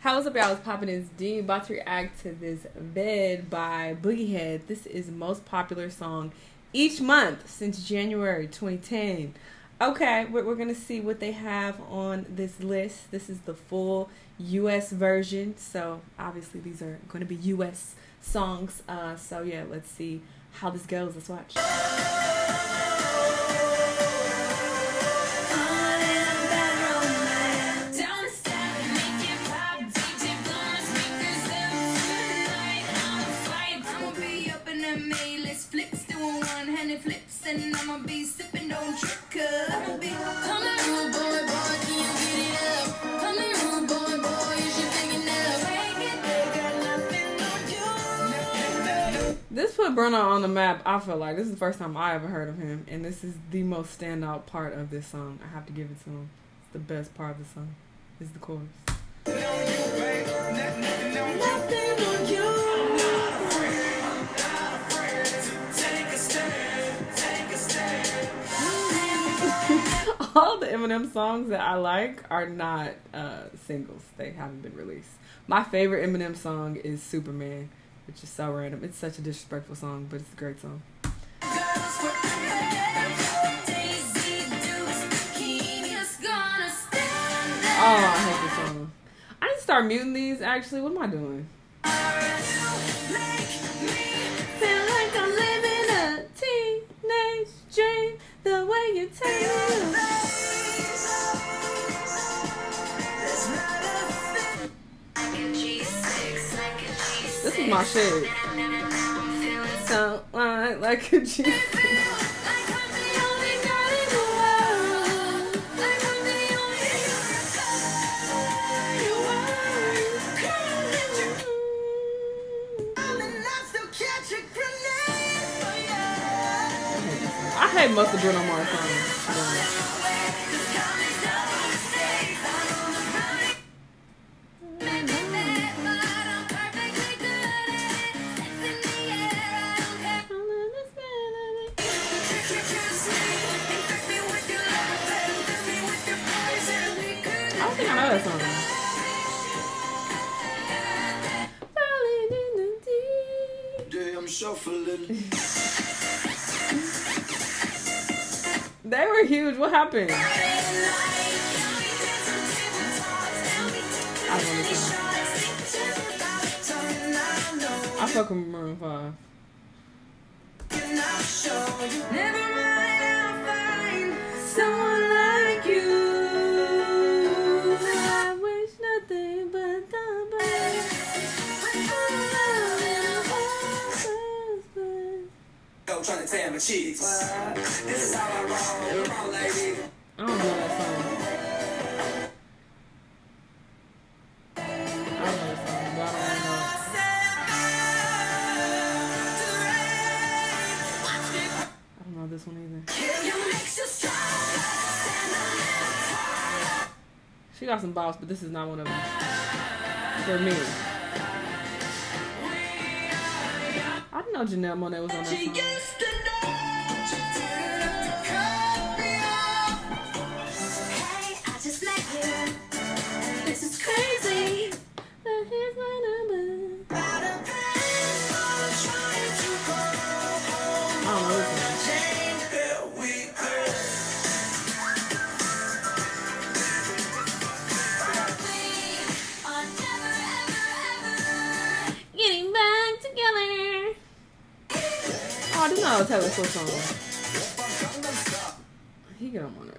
How's up, y'all? It's popping is D. About to react to this vid by Boogiehead. This is the most popular song each month since January 2010. Okay, we're, we're gonna see what they have on this list. This is the full U.S. version, so obviously these are going to be U.S. songs. Uh, so yeah, let's see how this goes. Let's watch. Put Bruno on the map. I feel like this is the first time I ever heard of him, and this is the most standout part of this song. I have to give it to him. It's the best part of the song. Is the chorus. All the Eminem songs that I like are not uh, singles. They haven't been released. My favorite Eminem song is Superman, which is so random. It's such a disrespectful song, but it's a great song. Oh, I hate this song. I need to start muting these actually. What am I doing? Feel like I'm living a teenage dream the way you take my shit. So, uh, like a. I hate most of Bruno Mars songs. What happened? I don't know. I fuck with Maroon 5. Yo, trying to tan my cheeks. This is how I roll. Come on, lady. I don't know that song. I don't know that song, but this one either. She got some bops, but this is not one of them. For me. 感じね、マネオさ。Oh, I didn't know Taylor Swift song. He get on my nerves.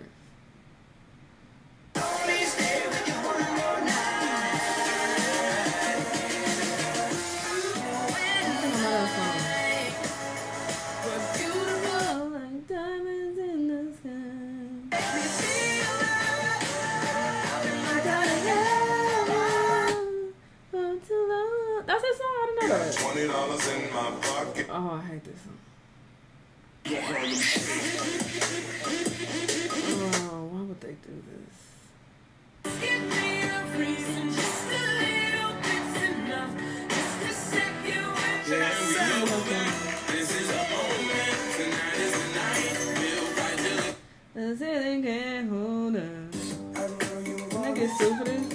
I think I know that song. Beautiful like diamonds in the sky. That's that song. I don't know that. Twenty dollars in my pocket. Oh, I hate this song. Oh, why would they do this? The ceiling can't hold us. Can I get sued for this?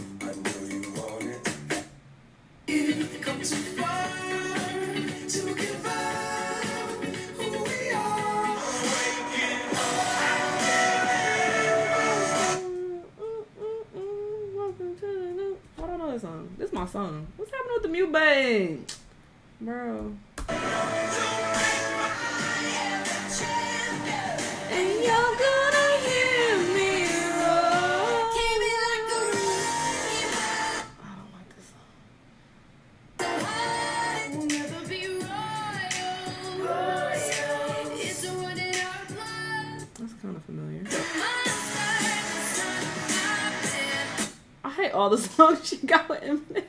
Our blood. That's kind of familiar. I hate all the songs she got with Eminem.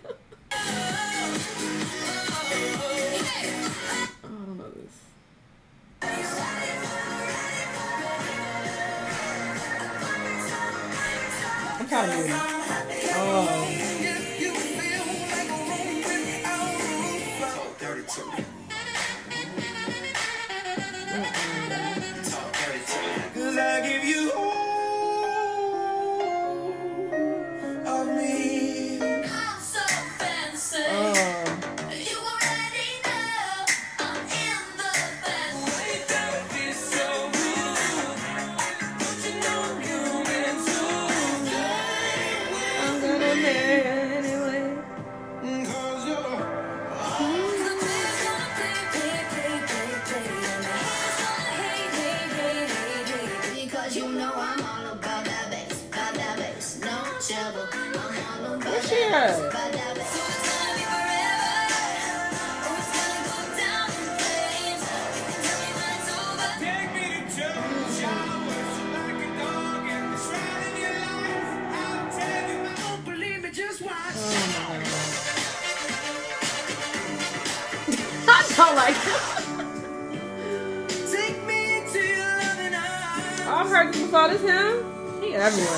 I've heard this before. This him? He everywhere.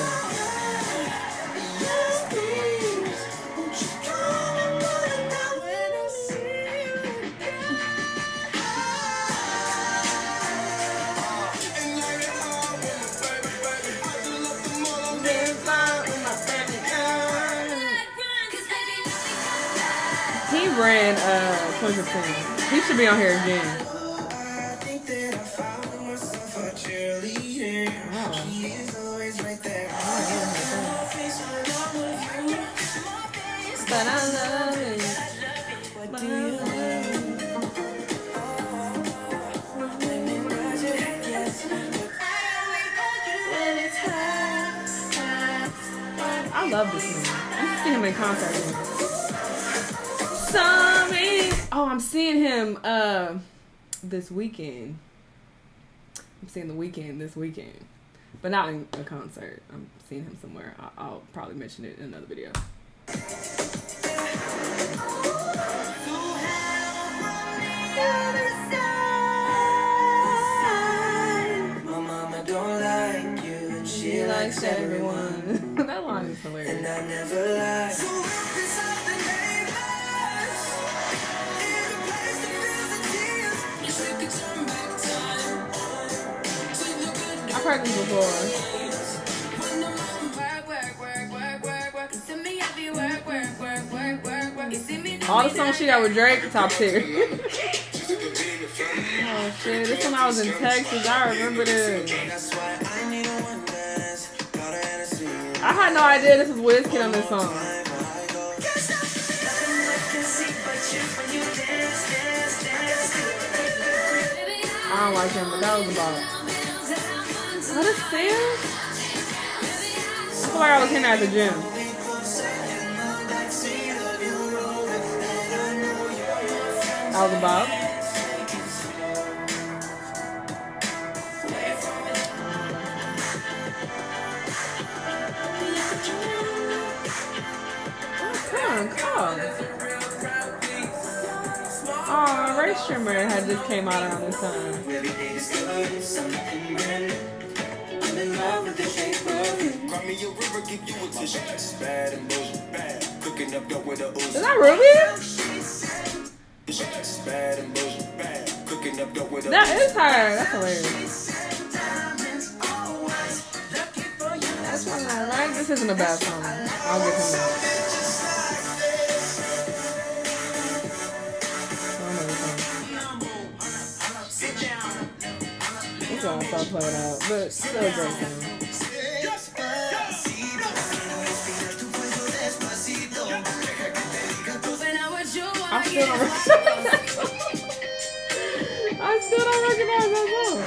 He ran uh 2015. He should be on here again. But I love it. What do you I love this man. I used to see him in concert. Sorry. Oh, I'm seeing him uh this Weeknd. I'm seeing the weekend this weekend, but not in a concert. I'm seeing him somewhere. I'll, I'll probably mention it in another video. My mama don't like you, and she, He likes likes everyone. everyone. that line is And hilarious. Me do All the songs she got with Drake, top tier. oh shit, this when I was in Texas, I remember this. I a one a had no idea this was Wizkid on this song. I don't like him, but that was about. What is this? I feel like I was hearing at the gym. That was about. Oh, come. Oh, Rae Sremmurd had just came out around this time. I'm in love with the shape of you. Cry me a river, give you a tissue. It's bad and bullshit. Bad. Cooking up dope with a ooze. Is that Ruby? It's bad and bullshit. Bad. Cooking up dope with a That ooze. is her. That's hilarious. That's one I like. This isn't a bad song. I'll give him that. out, but still great song. I still don't. I still don't recognize that song.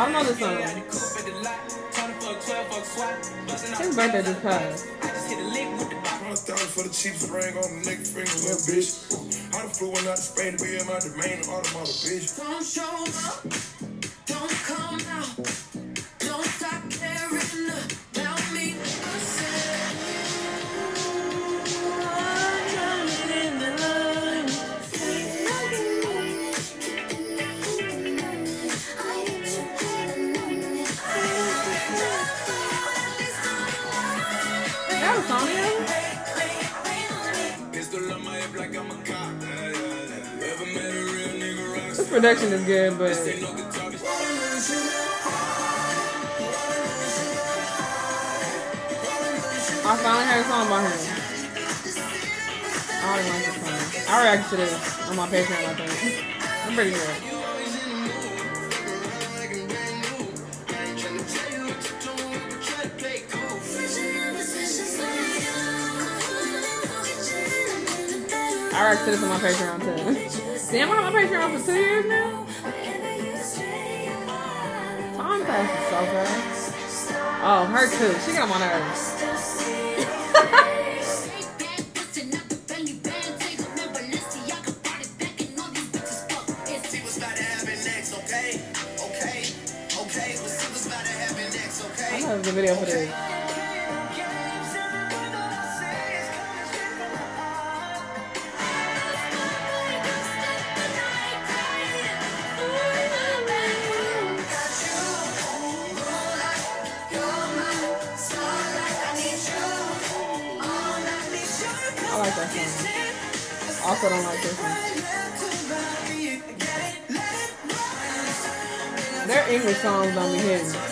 Don't know this song. His birthday just passed. For the cheapest ring on the nigga finger, little bitch. I flew one out of Spain to be in my domain, automata bitch. Don't show up. connection is good, but. I finally heard a song by him. I already like this song. I reacted to this on my Patreon, I think. I'm pretty sure. I already said this on my Patreon too. Damn, I'm on my Patreon for two years now. Time passes so fast. Oh, her too. She got on her. I have the video for this. don't like it. Their English songs don't be hitting.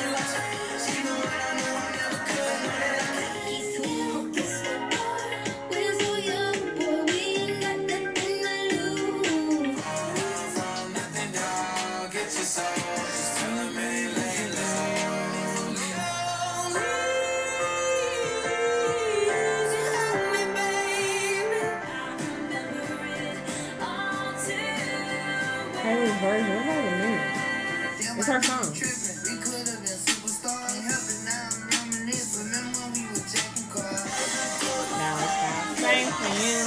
You.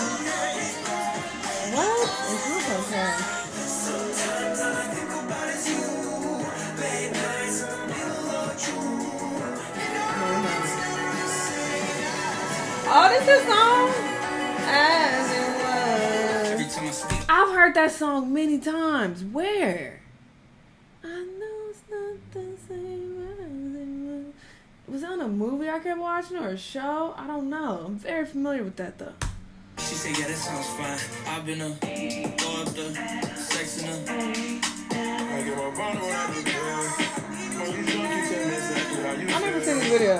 What? It's not okay. Oh, this is song. As it was. I've heard that song many times. Where? I know it's not the same as it was. Was it on a movie I kept watching or a show? I don't know. I'm very familiar with that though. She said, yeah, that sounds fine. I've been a throw up the sex in her. I get my bottle when I do good. When you drunk, you tell me exactly how you I never seen this video.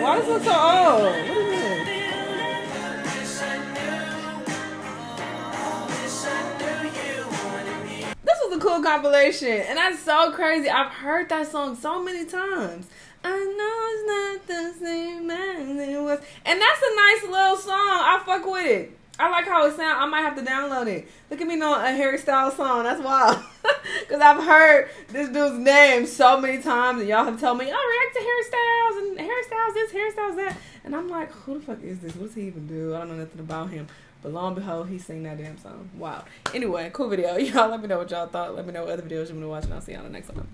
Why does it look so old? What is this? This was a cool compilation, and that's so crazy. I've heard that song so many times. I know it's not the same as it was, and that's a nice little song. I fuck with it. I like how it sounds. I might have to download it. Look at me knowing a Harry Styles song. That's wild. Because I've heard this dude's name so many times, and y'all have told me, oh, react to Harry Styles, and Harry Styles this, Harry Styles that. And I'm like, who the fuck is this? What does he even do? I don't know nothing about him. But lo and behold, he sang that damn song. Wow. Anyway, cool video. Y'all let me know what y'all thought. Let me know what other videos you want to watch, and I'll see y'all on the next one.